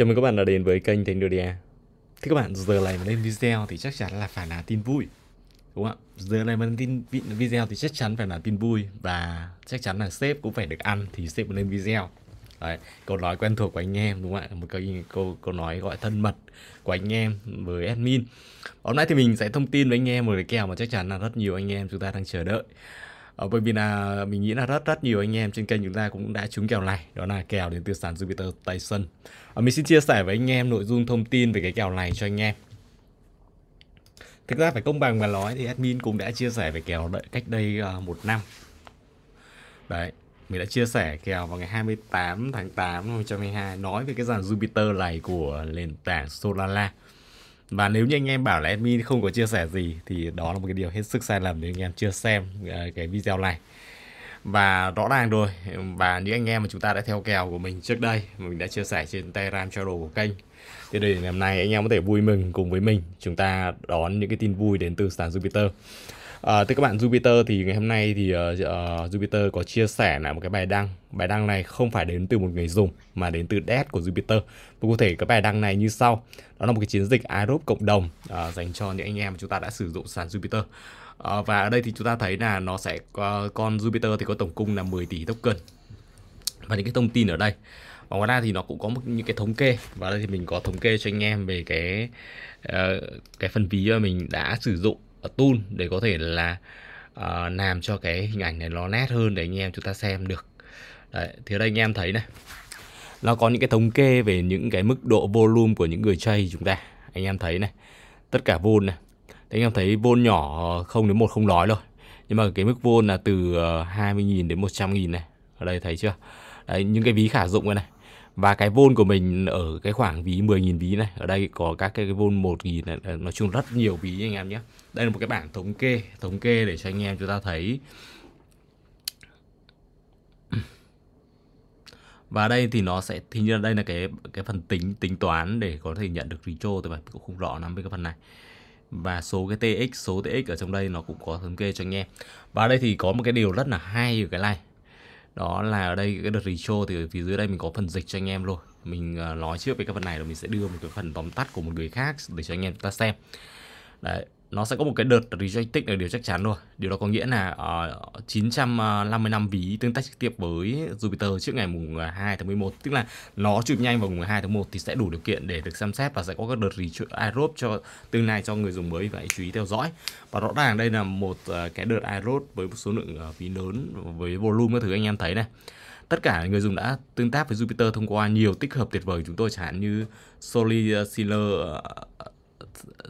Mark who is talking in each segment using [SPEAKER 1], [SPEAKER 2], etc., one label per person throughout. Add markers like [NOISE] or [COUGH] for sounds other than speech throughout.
[SPEAKER 1] Chào mừng các bạn đã đến với kênh Thành Dia. Thì các bạn giờ này mà lên video thì chắc chắn là phải là tin vui. Đúng không ạ? Giờ này mà lên tin video thì chắc chắn phải là tin vui và chắc chắn là sếp cũng phải được ăn thì sếp mới lên video. Đấy, câu nói quen thuộc của anh em đúng không ạ? Một câu câu câu nói gọi thân mật của anh em với admin. Hôm nay thì mình sẽ thông tin với anh em một cái kèo mà chắc chắn là rất nhiều anh em chúng ta đang chờ đợi. Ờ, bởi vì là mình nghĩ là rất rất nhiều anh em trên kênh chúng ta cũng đã trúng kèo này. Đó là kèo đến từ sàn Jupiter Tyson. Ờ, mình xin chia sẻ với anh em nội dung thông tin về cái kèo này cho anh em. Thực ra phải công bằng mà nói thì admin cũng đã chia sẻ về kèo đợi cách đây uh, một năm. Đấy mình đã chia sẻ kèo vào ngày 28 tháng 8 năm 2022 nói về cái dàn Jupiter này của nền tảng Solana và nếu như anh em bảo là admin không có chia sẻ gì, thì đó là một cái điều hết sức sai lầm nếu anh em chưa xem ờ, cái video này. Và rõ ràng rồi, và những anh em mà chúng ta đã theo kèo của mình trước đây mình đã chia sẻ trên Telegram channel của kênh, thì để ngày hôm nay anh em có thể vui mừng cùng với mình. Chúng ta đón những cái tin vui đến từ sàn Jupiter. À, thưa các bạn Jupiter thì ngày hôm nay thì uh, uh, Jupiter có chia sẻ là một cái bài đăng. Bài đăng này không phải đến từ một người dùng mà đến từ dev của Jupiter. Và cụ thể cái bài đăng này như sau. Đó là một cái chiến dịch airdrop cộng đồng uh, dành cho những anh em mà chúng ta đã sử dụng sàn Jupiter. Uh, và ở đây thì chúng ta thấy là nó sẽ uh, con Jupiter thì có tổng cung là 10 tỷ token. Và những cái thông tin ở đây. Và ngoài ra thì nó cũng có một, những cái thống kê. Và đây thì mình có thống kê cho anh em về cái uh, cái phần ví mà mình đã sử dụng tool để có thể là uh, làm cho cái hình ảnh này nó nét hơn để anh em chúng ta xem được. Đấy, thì ở đây anh em thấy này. Nó có những cái thống kê về những cái mức độ volume của những người chơi chúng ta. Anh em thấy này tất cả vol này. Thì anh em thấy vol nhỏ không đến một không nói rồi nhưng mà cái mức vol là từ ờ, 20.000 đến 100.000 này. Ở đây thấy chưa? Đấy, những cái ví khả dụng này, này và cái vôn của mình ở cái khoảng ví 10.000 ví này ở đây có các cái, cái vôn 1.000 này nói chung rất nhiều ví anh em nhé. Đây là một cái bảng thống kê thống kê để cho anh em chúng ta thấy. Và đây thì nó sẽ thì như đây là cái cái phần tính tính toán để có thể nhận được retro thì bạn cũng không rõ lắm với cái phần này. Và số cái TX số TX ở trong đây nó cũng có thống kê cho anh em. Và đây thì có một cái điều rất là hay ở cái này đó là ở đây cái đợt retro thì ở phía dưới đây mình có phần dịch cho anh em luôn. Mình à, nói trước về cái phần này rồi mình sẽ đưa một cái phần tóm tắt của một người khác để cho anh em ta xem. Đấy nó sẽ có một cái đợt rejecting là điều chắc chắn rồi điều đó có nghĩa là ờ, uh, 950 năm ví tương tác trực tiếp với Jupiter trước ngày mùng ờ, 2 tháng 11 tức là nó chụp nhanh vào mùng 2 tháng 1 thì sẽ đủ điều kiện để được xem xét và sẽ có các đợt airdrop cho tương lai cho người dùng mới. Phải chú ý theo dõi. Và rõ ràng đây là một uh, cái đợt airdrop với một số lượng uh, ví lớn với volume các thứ anh em thấy này. Tất cả người dùng đã tương tác với Jupiter thông qua nhiều tích hợp tuyệt vời chúng tôi chẳng hạn như Solid uh,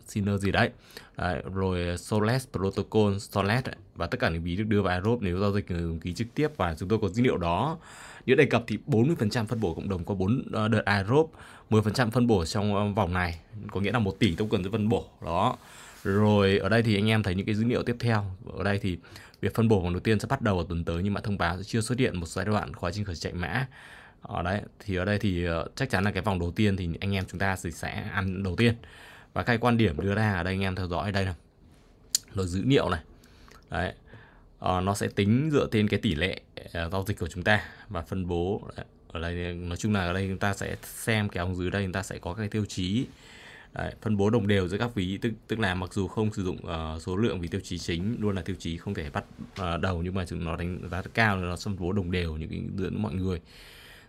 [SPEAKER 1] Sinner gì đấy. đấy, rồi ờ, Soles, Protocol, Soles và tất cả những ví được đưa vào Aerobe nếu giao dịch người dùng ký trực tiếp và chúng tôi có dữ liệu đó. Nếu đề cập thì 40% phân bổ cộng đồng có 4 ờ, đợt Aerobe 10% phân bổ trong ờ, vòng này. Có nghĩa là 1 tỷ token sẽ phân bổ, đó. Rồi, ở đây thì anh em thấy những cái dữ liệu tiếp theo. Ở đây thì việc phân bổ vòng đầu tiên sẽ bắt đầu vào tuần tới, nhưng mà thông báo sẽ chưa xuất hiện một giai đoạn quá trình khởi chạy mã. Ở đấy, thì ở đây thì chắc chắn là cái vòng đầu tiên thì anh em chúng ta sẽ ăn đầu tiên và cái quan điểm đưa ra ở đây anh em theo dõi đây này nó dữ liệu này. Đấy. À, nó sẽ tính dựa trên cái tỷ lệ ờ, giao dịch của chúng ta và phân bố. Đấy. ở đây nói chung là ở đây chúng ta sẽ xem cái ống dưới đây chúng ta sẽ có cái tiêu chí. Đấy, phân bố đồng đều giữa các ví. Tức tức là mặc dù không sử dụng uh, số lượng vì tiêu chí chính luôn là tiêu chí không thể bắt uh, đầu nhưng mà chúng nó đánh giá cao là nó phân bố đồng đều những cái giữa mọi người.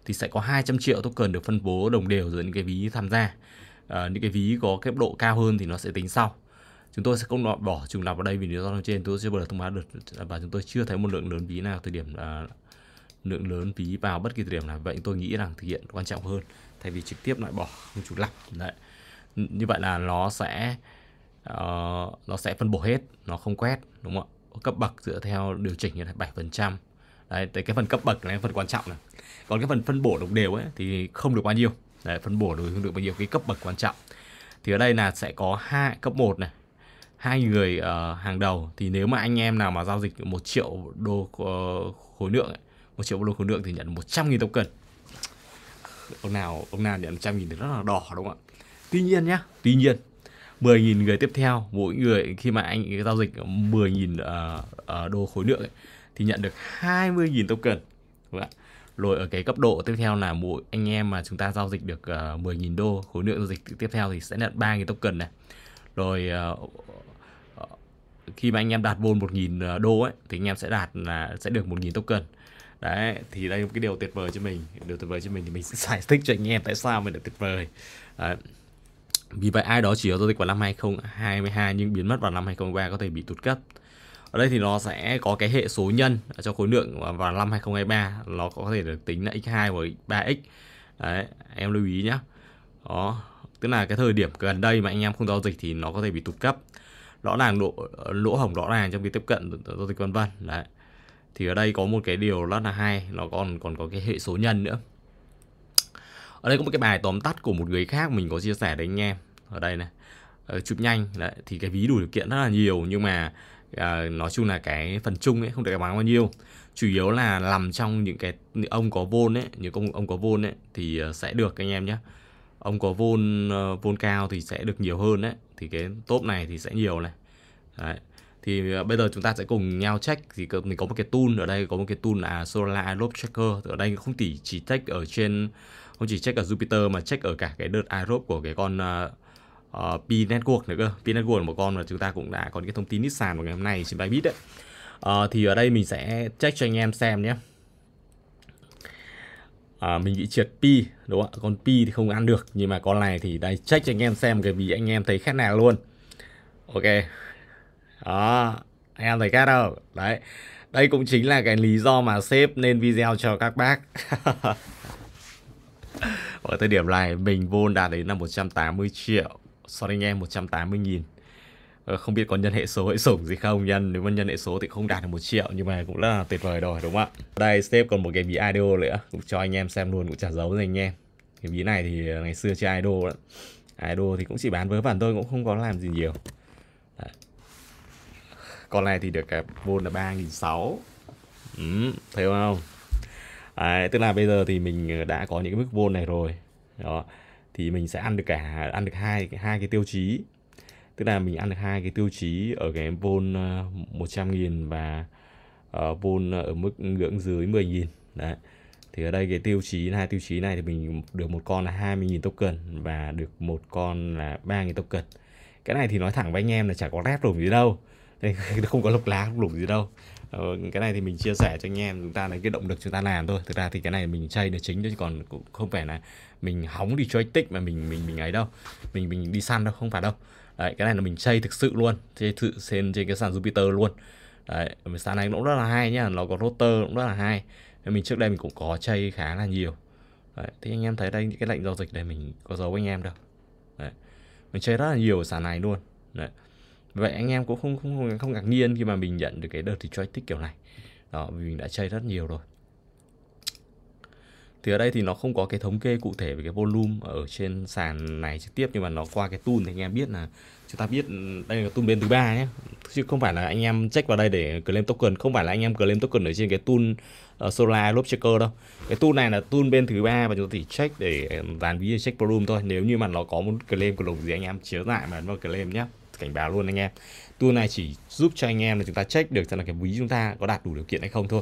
[SPEAKER 1] Thì sẽ có 200 triệu token được phân bố đồng đều giữa những cái ví tham gia. Ờ, những cái ví có cấp độ cao hơn thì nó sẽ tính sau. Chúng tôi sẽ không bỏ trùng lặp vào đây vì lý do trên. Tôi chưa bao giờ thông báo được và chúng tôi chưa thấy một lượng lớn ví nào thời điểm uh, lượng lớn ví vào bất kỳ thời điểm nào. Vậy tôi nghĩ rằng thực hiện quan trọng hơn thay vì trực tiếp loại bỏ không trùng lặp đấy. Như vậy là nó sẽ uh, nó sẽ phân bổ hết nó không quét đúng không ạ? Cấp bậc dựa theo điều chỉnh như là bảy phần trăm. Đấy cái phần cấp bậc là phần quan trọng này. Còn cái phần phân bổ đồng đều ấy thì không được bao nhiêu. Đấy, phân bổ đối được bao nhiêu cái cấp bậc quan trọng. Thì ở đây là sẽ có hai cấp 1 này hai người uh, hàng đầu. Thì nếu mà anh em nào mà giao dịch một triệu đô uh, khối lượng một triệu đô khối lượng thì nhận 100 nghìn token. Ông nào ông nào nhận 100 nghìn thì rất là đỏ đúng không ạ? Tuy nhiên nhá. Tuy nhiên 10.000 người tiếp theo mỗi người khi mà anh giao dịch 10.000 uh, uh, đô khối lượng ấy, thì nhận được 20.000 token. Đúng không ạ rồi ở cái cấp độ tiếp theo là mỗi anh em mà chúng ta giao dịch được ờ, uh, 10.000 đô khối lượng giao dịch tiếp theo thì sẽ nhận 3.000 token này. Rồi uh, khi mà anh em đạt vốn 1.000 đô ấy thì anh em sẽ đạt là sẽ được 1.000 token. Đấy thì đây là một cái điều tuyệt vời cho mình. Điều tuyệt vời cho mình thì mình sẽ [LAUGHS] giải thích cho anh em tại sao mình được tuyệt vời. Đấy. vì vậy ai đó chỉ có giao dịch vào năm 2022 nhưng biến mất vào năm 2023 có thể bị tụt cấp ở đây thì nó sẽ có cái hệ số nhân cho khối lượng vào năm 2023 nó có thể được tính là x2 với 3x đấy, em lưu ý nhé đó, tức là cái thời điểm gần đây mà anh em không giao dịch thì nó có thể bị tụt cấp. Rõ ràng độ, lỗ hổng rõ ràng trong cái tiếp cận giao dịch vân vân. Đấy, thì ở đây có một cái điều rất là hay, nó còn còn có cái hệ số nhân nữa. Ở đây có một cái bài tóm tắt của một người khác mình có chia sẻ với anh em. Ở đây này. Ờ, chụp nhanh. Đấy thì cái ví đủ điều kiện rất là nhiều nhưng mà uh, nói chung là cái phần chung ấy không được bán bao nhiêu. Chủ yếu là nằm trong những cái ông có vôn ấy những ông ông có vôn ấy thì ờ, sẽ được anh em nhé ông có vôn uh, ờ, vôn cao thì sẽ được nhiều hơn đấy thì cái top này thì sẽ nhiều này. Đấy. thì uh, bây giờ chúng ta sẽ cùng nhau check thì mình có một cái tool ở đây có một cái tool là Solar Aerobe Checker ở đây không chỉ chỉ check ở trên không chỉ check ở Jupiter mà check ở cả cái đợt aerobe của cái con uh, uh, P Network nữa cơ. P Network là một con mà chúng ta cũng đã có những cái thông tin nít sàn vào ngày hôm nay trên Bybit đấy. Uh, thì ở đây mình sẽ check cho anh em xem nhé. À, mình bị trượt pi đúng không ạ? Con pi thì không ăn được nhưng mà con này thì đây check cho anh em xem cái vì anh em thấy khác nào luôn. Ok. Đó anh em thấy khác đâu? Đấy. Đây cũng chính là cái lý do mà sếp nên video cho các bác. [LAUGHS] Ở thời điểm này mình vốn đạt đến là 180 triệu sorry anh em 180 nghìn. Ờ, không biết có nhân hệ số hệ sủng gì không nhân nếu mà nhân hệ số thì không đạt được một triệu nhưng mà cũng là tuyệt vời rồi đúng không ạ? Đây step còn một cái ví idol nữa. Cũng cho anh em xem luôn cũng chả giấu rồi anh em cái ví này thì ờ, ngày xưa chơi idol đó. idol thì cũng chỉ bán với bản tôi cũng không có làm gì nhiều. Đấy. con này thì được ờ, cái vốn là ba nghìn sáu thấy không? Đấy, tức là bây giờ thì mình ờ, đã có những cái mức vốn này rồi. Đó thì mình sẽ ăn được cả ăn được hai hai cái tiêu chí. Tức là mình ăn được hai cái tiêu chí ở cái vôn 100 ờ, nghìn và uh, vôn ở mức ngưỡng dưới 10.000 đấy. Thì ở đây cái tiêu chí hai tiêu chí này thì mình được một con là 20.000 token và được một con là 3.000 token. Cái này thì nói thẳng với anh em là chả có rep rồi gì đâu. [LAUGHS] không có lục lá lủng gì đâu. Ờ, cái này thì mình chia sẻ cho anh em chúng ta là cái động lực chúng ta làm thôi. Thực ra thì cái này mình chơi được chính chứ còn cũng không phải là mình hóng đi chơi tích mà mình mình mình ấy đâu. Mình mình đi săn đâu không phải đâu. Đấy cái này là mình chơi thực sự luôn chơi thử trên trên cái sàn Jupiter luôn. Đấy sàn này cũng rất là hay nhá nó có rotor cũng rất là hay. Mình trước đây mình cũng có chơi khá là nhiều. Đấy, thì anh em thấy đây những cái lệnh giao dịch này mình có giấu anh em đâu. Đấy. mình chơi rất là nhiều ở sàn này luôn. Đấy vậy anh em cũng không không không ngạc nhiên khi mà mình nhận được cái đợt thì choi tích kiểu này. Đó vì mình đã chơi rất nhiều rồi. Thì ở đây thì nó không có cái thống kê cụ thể về cái volume ở trên sàn này trực tiếp nhưng mà nó qua cái tool thì anh em biết là chúng ta biết ừ, đây là tool bên thứ ba nhé. Chứ không phải là anh em check vào đây để claim token không phải là anh em claim token ở trên cái tool uh, Solar Loop Checker đâu. Cái tool này là tool bên thứ ba và chúng ta chỉ check để ừ, dàn ví check volume thôi. Nếu như mà nó có một claim của lục gì anh em chiếu lại mà nó claim nhé cảnh báo luôn anh em. Tool này chỉ giúp cho anh em là chúng ta check được xem là cái ví chúng ta có đạt đủ điều kiện hay không thôi.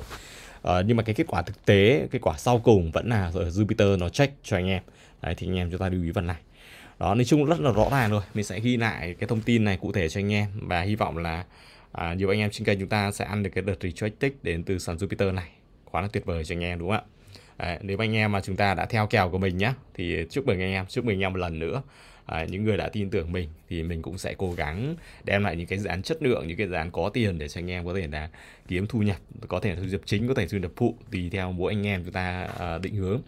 [SPEAKER 1] Uh, nhưng mà cái kết quả thực tế kết quả sau cùng vẫn là ở Jupiter nó check cho anh em. Đấy thì anh em chúng ta lưu ý phần này. Đó nói chung rất là rõ ràng rồi. Mình sẽ ghi lại cái thông tin này cụ thể cho anh em và hy vọng là à, nhiều anh em trên kênh chúng ta sẽ ăn được cái đợt retract tích đến từ sàn Jupiter này. Quá là tuyệt vời cho anh em đúng không ạ? Đấy, nếu anh em mà chúng ta đã theo kèo của mình nhé thì chúc mừng anh em chúc mừng anh em một lần nữa. À, những người đã tin tưởng mình thì mình cũng sẽ cố gắng đem lại những cái dự án chất lượng những cái dự án có tiền để cho anh em có thể là kiếm thu nhập có thể là thu nhập chính có thể thu nhập phụ tùy theo mỗi anh em chúng ta à, định hướng.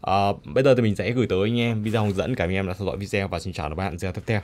[SPEAKER 1] À, bây giờ thì mình sẽ gửi tới anh em video hướng dẫn cảm ơn em đã theo dõi video và xin chào các bạn video tiếp theo.